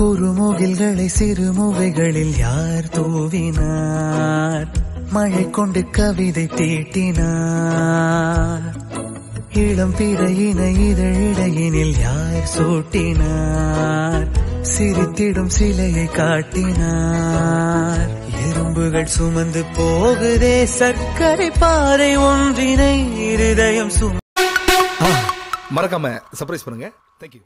குறுமுகில்களை சிறுமுகைகளில் யார் தூவினார்? மழை கொண்டு கவிதை தீட்டினார். இளம் பிறையின இதழிடையினில் யார் சூட்டினார்? சிரித்திடும் சிலையை காட்டினார். எறும்புகள் சுமந்து போகுதே சர்க்கரை பாறை ஒன்றினை இருதயம் சும மறக்காம சர்ப்ரைஸ் பண்ணுங்க. தேங்க்யூ